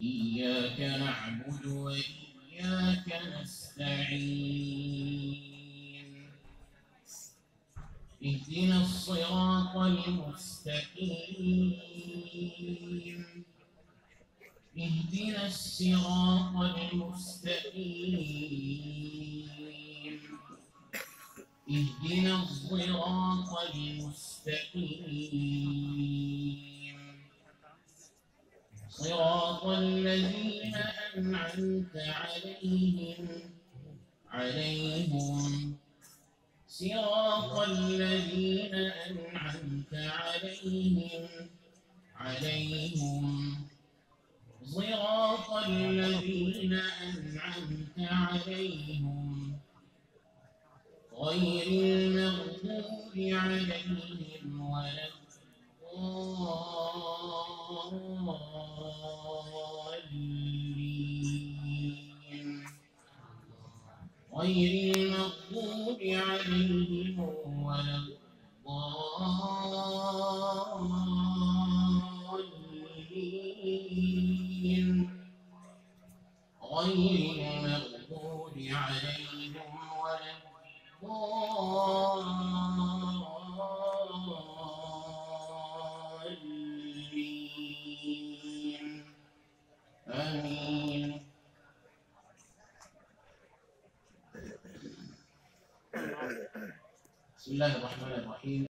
إياك نعبد وإياك نستعين. اهدنا الصراط المستقيم. اهدنا الصراط المستقيم. اهدنا الصراط المستقيم. صراط الذين أنعمت عليهم عليهم. صراط الذين أنعمت عليهم عليهم. صراط الذين أنعمت عليهم. غير المغضوب عليهم ولا الضالين. غير المغضوب عليهم ولا الضالين. غير المغضوب عليهم ولا الضالين آمين بسم الله الرحمن الرحيم.